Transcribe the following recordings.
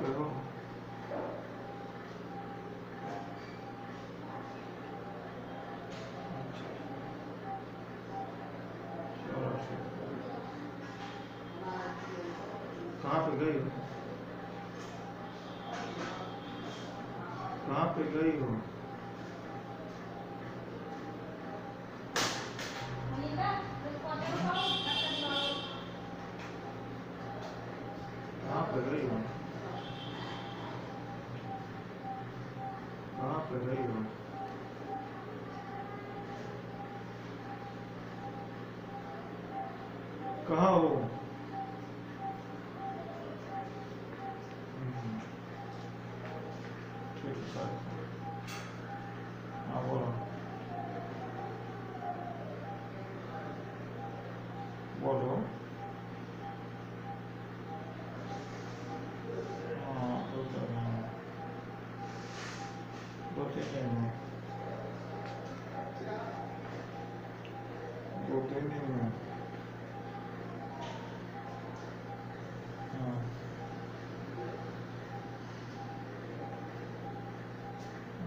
پہ کہاں پہ گئی ہو کہاں پہ گئی ہو کہاں ہو بولو بولو ہاں ادھر ہاں دو تین دن میں دو تین دن میں ہاں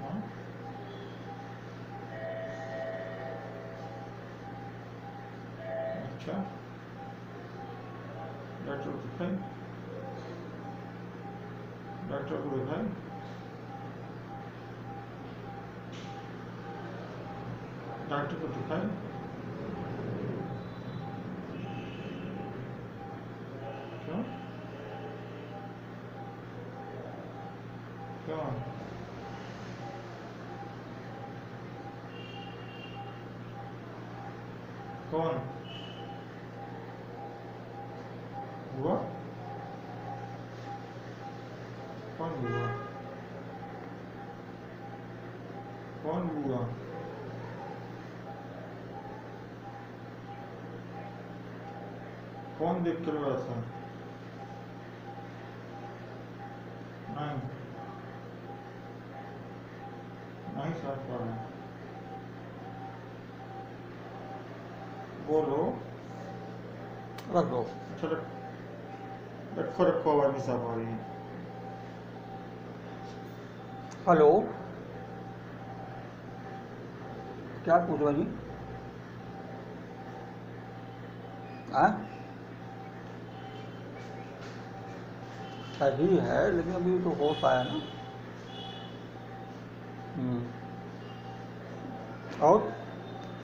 ہاں اچھا ڈاکٹر کو دکھائیں ڈاکٹر کو دکھائیں ڈاکٹر کو دکھائیں کیوں کیوں کون ہوا کون ہوا کون ہوا کون دیکھ کر رہا تھا نہیں۔ نہیں ساتھ پا رہا بولو۔ رکھ دو اچھا رکھ۔ رکھو رکھو آواز نہیں صاف آ رہی ہے۔ ہلو۔ کیا پوچھ رہا جی؟ ہاں؟ اچھا صحیح ہے لیکن ابھی تو ہوش آیا نا۔ ہوں۔ اور؟